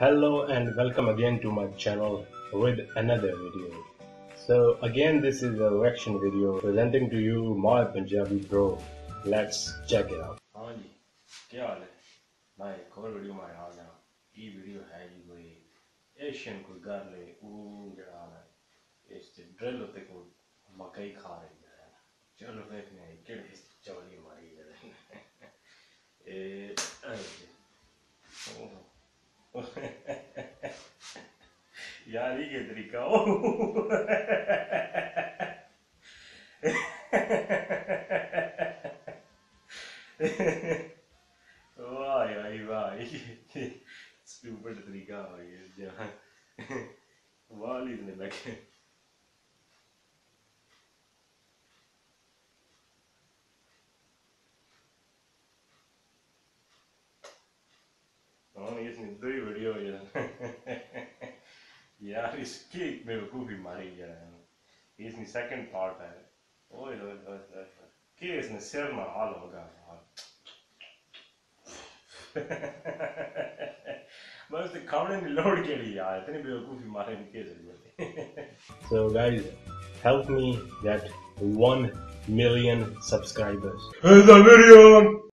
hello and welcome again to my channel with another video. So again this is a reaction video presenting to you my punjabi bro. Let's check it out. हाँ जी क्या हाल है? मैं एक और video में आ गया ये video है जी कोई एशियन कोई घर ले वो जड़ा है। इस ड्रिल होते को मकई खा यार ये तरीका हो वाह भाई वाह स्टूपिड तरीका हो ये जहाँ वाल इतने लगे Он, если даю ja ja is kick me ko bhi mari ja is ni second part hai oi oi oi ke is ne so guys help me get 1 million subscribers. Hey the video